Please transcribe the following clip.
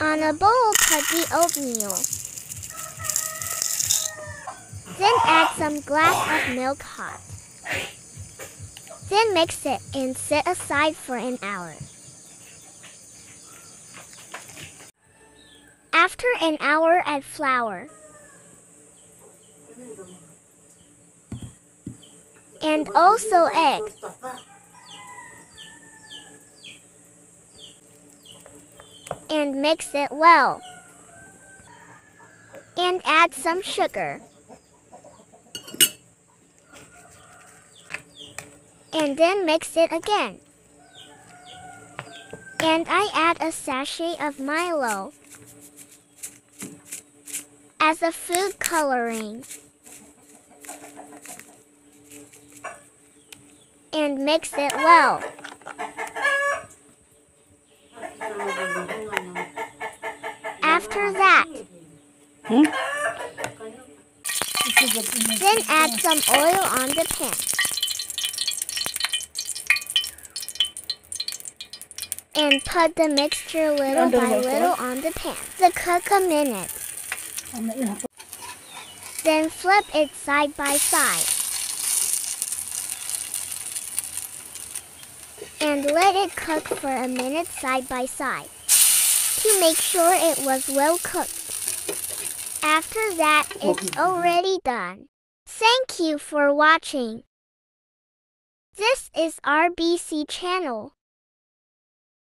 On a bowl, put the oatmeal. Then add some glass of milk hot. Then mix it and set aside for an hour. After an hour, add flour. And also egg. And mix it well. And add some sugar. And then mix it again. And I add a sachet of Milo as a food coloring. And mix it well. After that, Hmm? then add some oil on the pan. And put the mixture little by little on the pan. To cook a minute. Then flip it side by side. And let it cook for a minute side by side to make sure it was well cooked. After that, it's already done. Thank you for watching. This is RBC channel.